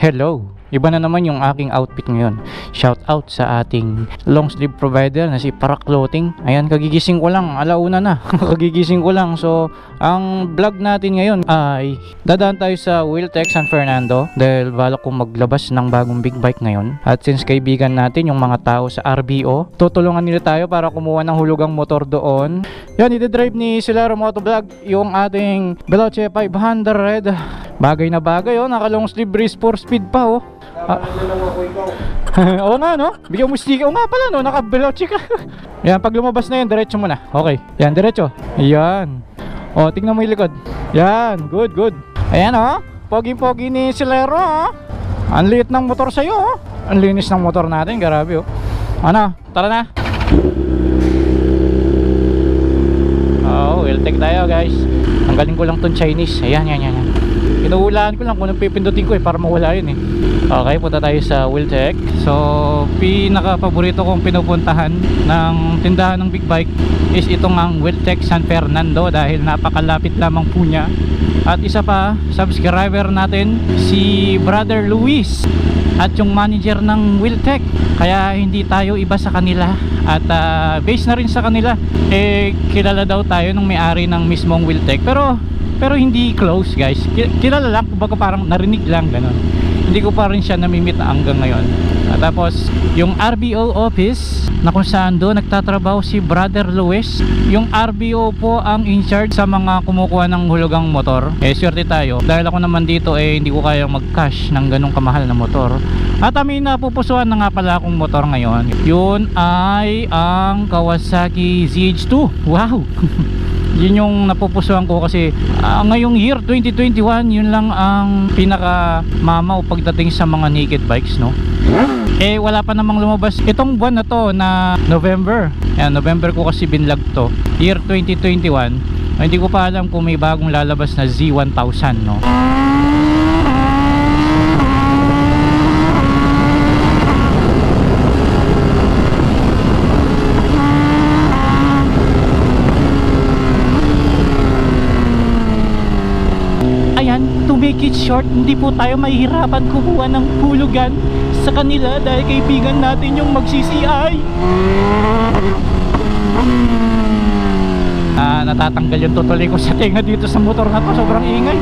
Hello! Iba na naman yung aking outfit ngayon. Shout out sa ating long sleeve provider na si Parak Clothing. Ayan, kagigising ko lang. Alauna na. kagigising ko lang. So, ang vlog natin ngayon ay dadaan tayo sa Wheeltech San Fernando dahil balak kong maglabas ng bagong big bike ngayon. At since kaibigan natin yung mga tao sa RBO, tutulungan nila tayo para kumuha ng hulugang motor doon. Yan, iti-drive ni Silaro Motovlog yung ating Veloce 500. Bagay na bagay oh, naka long sleeve race 4 speed pa oh. Ah. Oo nga no, bigyan mo sticker. Oo nga pala no, naka-veloci ka. yan, pag lumabas na yan, diretso mo na. Okay, yan, diretso. Yan. O, tingnan mo yung likod. Yan, good, good. Ayan oh, pogi-pogi ni Silero oh. Ang liit ng motor sa'yo oh. Ang linis ng motor natin, grabe oh. Ano, tara na. Oh, we'll take tayo guys. Ang galing ko lang tong Chinese. Ayan, yan, yan, yan. Pinuhulaan ko lang kung pipindutin ko eh para mawala yun eh. Okay, punta tayo sa Wiltech. So, pinaka paborito kong pinupuntahan ng tindahan ng big bike is itong ang Wiltech San Fernando dahil napakalapit lamang po niya. At isa pa, subscriber natin si Brother Luis at yung manager ng Wiltech. Kaya hindi tayo iba sa kanila at uh, based na rin sa kanila eh kilala daw tayo ng may-ari ng mismong Wiltech. Pero pero hindi close guys. Kilala lang kumbaga parang narinig lang ganun. Hindi ko pa rin siya namimit hanggang ngayon. At tapos yung RBO office na kung saan doon nagtatrabaho si Brother Luis. Yung RBO po ang in charge sa mga kumukuha ng hulugang motor. Eh swerte tayo. Dahil ako naman dito eh hindi ko kaya mag cash ng ganong kamahal na motor. At amin napupusuan na nga pala akong motor ngayon. Yun ay ang Kawasaki ZH2 wow yun yung napupusuan ko kasi uh, ngayong year 2021 yun lang ang pinaka mamaw pagdating sa mga naked bikes no? Eh wala pa namang lumabas. Itong buwan na to na November. Ayan, November ko kasi binlog to. Year 2021 hindi ko pa alam kung may bagong lalabas na Z1000 no ayan, to make it short, hindi po tayo mahihirapan kumuha ng hulugan sa kanila dahil kaibigan natin yung mag-CCI. Ah, natatanggal yung tutuloy ko sa tenga dito sa motor na to, sobrang ingay.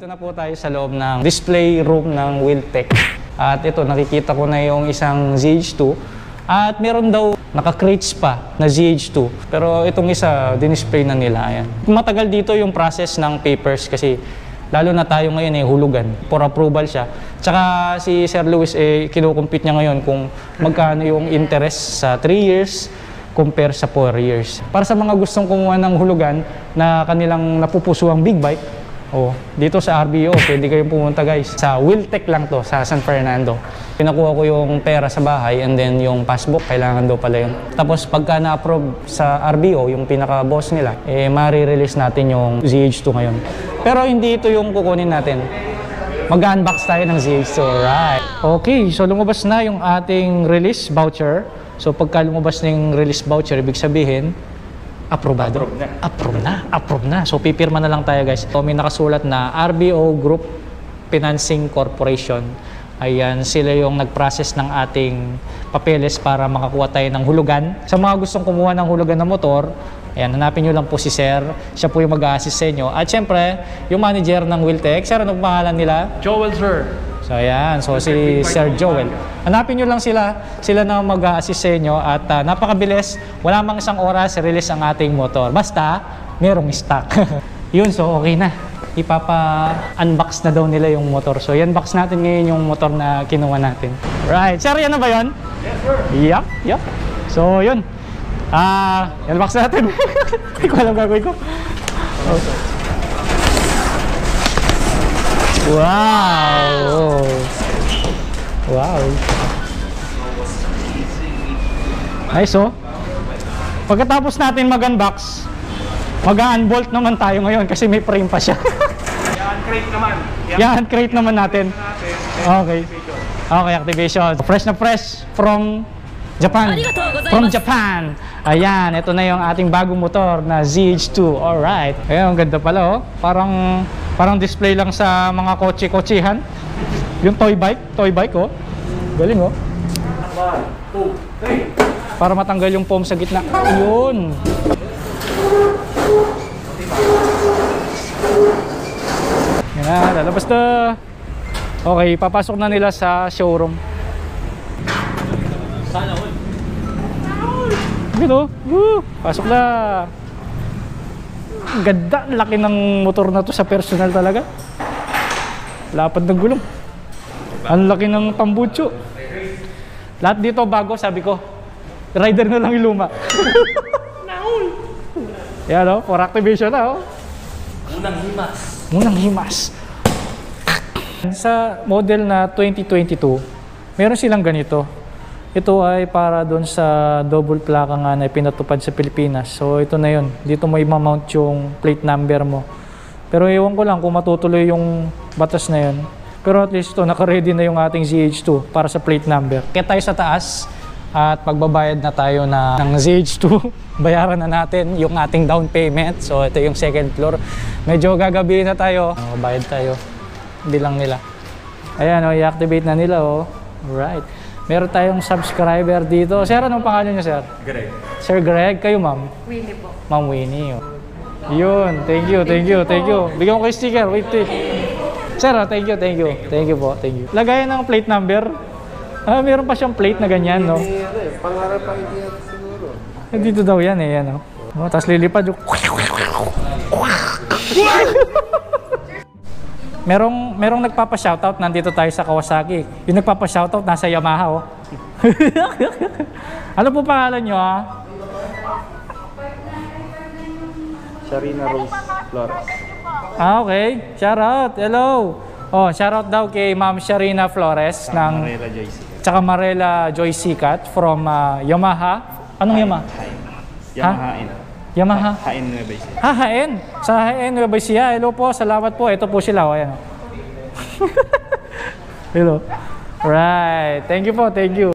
Dito na po tayo sa loob ng display room ng Wiltech. At ito, nakikita ko na yung isang ZH2. At meron daw naka-crates pa na ZH2. Pero itong isa, dinisplay na nila. Ayan. Matagal dito yung process ng papers kasi lalo na tayo ngayon eh, hulugan. For approval siya. Tsaka si Sir Luis, eh, kinukumpute niya ngayon kung magkano yung interest sa 3 years compare sa 4 years. Para sa mga gustong kumuha ng hulugan na kanilang napupusuang big bike, Oh, dito sa RBO, pwede kayong pumunta guys. Sa Wiltech lang to, sa San Fernando. Pinakuha ko yung pera sa bahay and then yung passbook, kailangan daw pala yun. Tapos pagka na-approve sa RBO, yung pinaka-boss nila, eh mari-release natin yung ZH2 ngayon. Pero hindi ito yung kukunin natin. Mag-unbox tayo ng ZH2, right? Okay, so lumabas na yung ating release voucher. So pagka lumabas na yung release voucher, ibig sabihin, Aprobado. Approve na. Approve na. Approve na. So, pipirma na lang tayo guys. So, may nakasulat na RBO Group Financing Corporation Ayan, sila yung nag-process ng ating papeles para makakuha tayo ng hulugan. Sa mga gustong kumuha ng hulugan ng motor, ayan, hanapin nyo lang po si Sir. Siya po yung mag-assist sa inyo. At syempre, yung manager ng Wiltec, Sir, anong pangalan nila? Joel, sir. So ayan, so si Sir Joel. Hanapin nyo lang sila, sila na mag-assist sa inyo at ah, napakabilis, wala mang isang oras, release ang ating motor. Basta, merong stock. Yun, so okay na. Ipapa-unbox na daw nila yung motor. So i-unbox natin ngayon yung motor na kinuha natin. Right, sir, yan na ba yun? Yes, sir. Yup, yup. So yun. Ah, i-unbox natin. Hindi ko alam gagawin ko. Wow! Wow! Nice oh. Pagkatapos natin mag-unbox, mag-unbolt naman tayo ngayon kasi may frame pa siya. Yan, crate naman. Yan, crate naman natin. Okay. Okay, activation. Fresh na fresh from Japan. From Japan. Ayan, ito na yung ating bagong motor na ZH2. Alright. Ayan, ang ganda pala oh. Parang, parang display lang sa mga kotse-kotsehan. Yung toy bike, toy bike oh. Galing oh. One, two, three. Para matanggal yung foam sa gitna. Ayun. Yan na, lalabas na. Okay, papasok na nila sa showroom. Sana all. Dito, woo, pasok na. Ganda, laki ng motor na to sa personal talaga. Lapad ng gulong. Ang laki ng tambucho. Lahat dito bago, sabi ko. Rider na lang yung luma. Yan o, for activation na oh. Unang himas. Munang himas. Sa model na 2022, meron silang ganito. Ito ay para doon sa double plaka nga na pinatupad sa Pilipinas. So ito na yun. Dito mo i-mount yung plate number mo. Pero ewan ko lang kung matutuloy yung batas na yun. Pero at least ito, naka-ready na yung ating ZH2 para sa plate number. Kaya tayo sa taas at pagbabayad na tayo na ng ZH2, bayaran na natin yung ating down payment. So ito yung second floor. Medyo gagabi na tayo. Uh, bayad tayo. Bilang nila. Ayan, oh, i-activate na nila. Oh. Alright. Meron tayong subscriber dito. Sir, anong pangalan niyo, sir? Greg. Sir Greg, kayo ma'am? Winnie po. Ma'am Winnie. oh. Yun, thank you, thank you, thank you. Bigyan ko kayo sticker, wait, wait. Sir, ah, thank you, thank you. Thank you po, thank you. Lagayan ng plate number. Ah, meron pa siyang plate na ganyan, no? Pangarap pa hindi yan siguro. Eh, Dito daw yan eh, yan, oh. oh Tapos lilipad yung... merong, merong nagpapa-shoutout, nandito tayo sa Kawasaki. Yung nagpapa-shoutout, nasa Yamaha, oh. ano po pangalan nyo, ah? Sharina Rose Flores. Ah, okay. Shout out. Hello. Oh, shout out daw kay Ma'am Sharina Flores ng Marela JC. tsaka Marela Joy Sikat from ah, Yamaha. Anong Yamaha? Yamaha in. Yamaha. Hain Nueva Ecija. Ha, Haen. Sa Haen, Nueva Ecija. Hello po. Salamat po. Ito po sila. O, ayan. oh. Hello. Right. Thank you po. Thank you.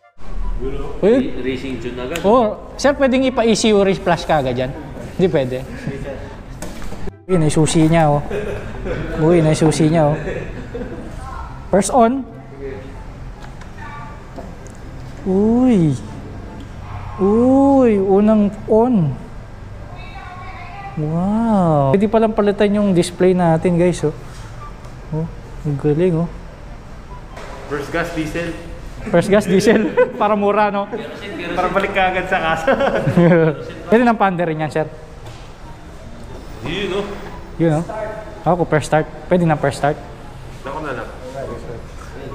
Uy. Racing tune agad. Oh, sir, pwedeng ipa-ECU flash ka agad dyan? Hindi pwede. Uy, naisusi niya, oh. Uy, naisusi niya, oh. First on. Uy. Uy, unang on. Wow. Pwede palang palitan yung display natin, guys, oh. Oh, ang galing, oh. First gas diesel. First gas diesel. Para mura, no? Para balik ka agad sa casa. Pwede ng pander rin yan, sir. Yun, no? Yun, oh. Ako, per start. Pwede na per start. Ako na lang.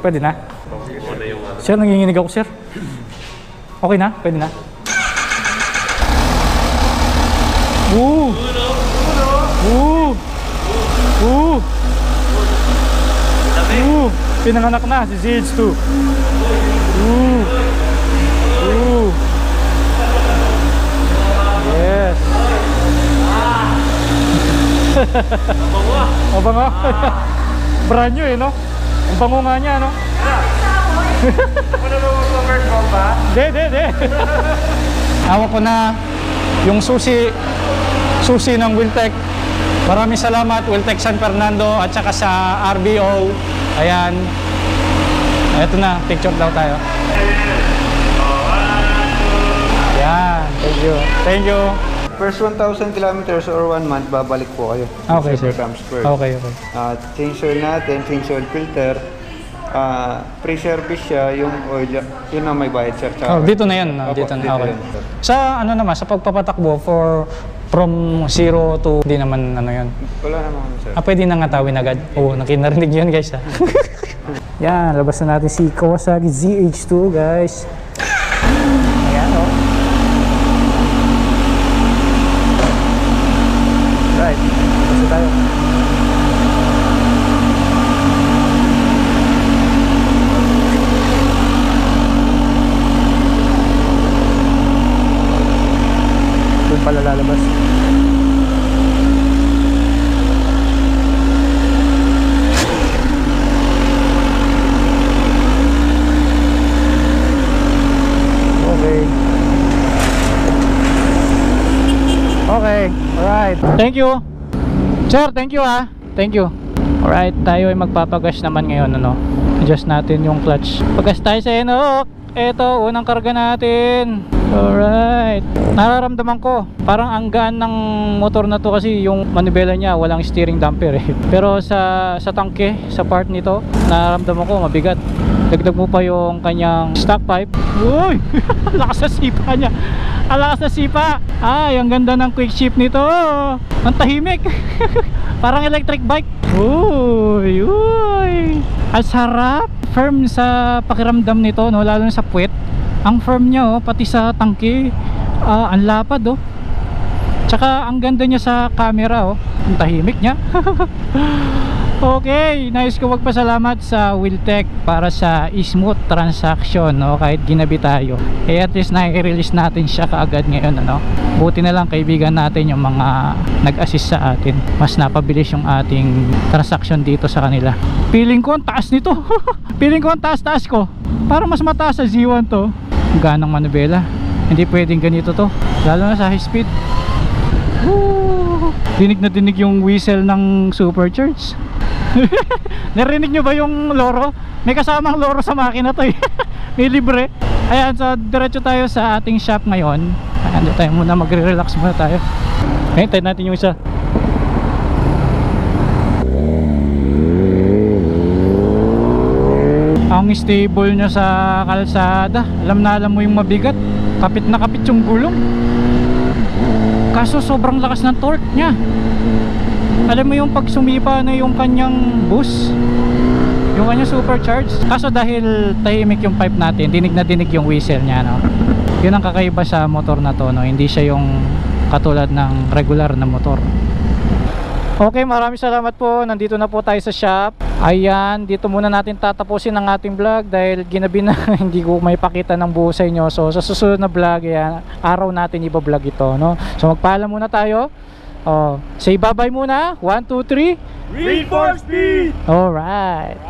Pwede na. Ano. Sir, nanginginig ako, sir. Okay na? Pwede na? Woo! Woo! Woo! Woo! Pinanganak na si ZH2. Woo! Woo! Yes! Ang bango. Brand new eh, no? Ang bango nga niya, no? Ano ba mag-convert mo ba? De, de, de. Hawak ko na yung susi susi ng Wiltec. Maraming salamat Wiltec San Fernando at saka sa RBO. Ayan. Eto na, picture daw tayo. Yan, thank you. Thank you. First 1,000 kilometers or 1 month, babalik po kayo. Okay, sir. Square. Okay, okay. Ah, change oil natin, change oil filter. Ah, pre-service siya, yung oil, yun ang may bayad sir. Tsaka- Oh, dito na yan. no? Opo, dito na. Okay. yan, sir. Sa ano naman, sa pagpapatakbo for from 0 to hindi naman ano yun. Wala naman sir. Ah, pwede nang atawin agad. Oo, nakinarinig yun guys ha. Yan, labas na natin si Kawasaki ZH2 guys. Ayan o. Right, labas na tayo. Doon pala lalabas. Okay. Okay, alright. Thank you. Sir, thank you ah. Thank you. Alright, tayo ay magpapagas naman ngayon, ano. Adjust natin yung clutch. Pagas tayo sa Enoch. Ito, unang karga natin. Alright. Nararamdaman ko, parang ang gaan ng motor na to kasi yung manibela niya walang steering damper eh. Pero sa sa tangke, sa part nito, nararamdaman ko mabigat. Dagdag mo pa yung kanyang stock pipe. Uy! lakas sa sipa niya. Ang lakas sa sipa. Ay, ang ganda ng quick shift nito. Ang tahimik. Parang electric bike. Uy! Uy! Ang sarap. Firm sa pakiramdam nito, no? lalo na sa puwet. Ang firm niya, oh, pati sa tangke. Ah, ang lapad, oh. Tsaka ang ganda niya sa camera, oh. Ang tahimik niya. Okay, nais ko magpasalamat sa Wiltech para sa smooth transaction, no? Kahit ginabi tayo. Eh at least na-release natin siya kaagad ngayon, ano? Buti na lang kaibigan natin yung mga nag-assist sa atin. Mas napabilis yung ating transaction dito sa kanila. Feeling ko ang taas nito. Feeling ko ang taas-taas ko. Para mas mataas sa Z1 to. Ganang manubela. Hindi pwedeng ganito to. Lalo na sa high speed. Woo! Dinig na dinig yung whistle ng supercharge. Narinig nyo ba yung loro? May kasamang loro sa makina to eh. May libre. Ayan, so diretso tayo sa ating shop ngayon. Ayan, tayo muna magre-relax muna tayo. Ayan, tayo natin yung isa. Ang stable niya sa kalsada. Alam na alam mo yung mabigat. Kapit na kapit yung gulong. Kaso sobrang lakas ng torque niya. Alam mo yung pag sumipa na yung kanyang bus, yung kanyang supercharged. Kaso dahil tahimik yung pipe natin, dinig na dinig yung whistle niya, no? Yun ang kakaiba sa motor na to, no? Hindi siya yung katulad ng regular na motor. Okay, maraming salamat po. Nandito na po tayo sa shop. Ayan, dito muna natin tatapusin ang ating vlog dahil ginabi na hindi ko may pakita ng buo sa inyo. So, sa susunod na vlog, ayan, araw natin iba-vlog ito, no? So, magpaalam muna tayo. Oh, say bye-bye muna. 1, 2, 3. Reinforce speed! Alright.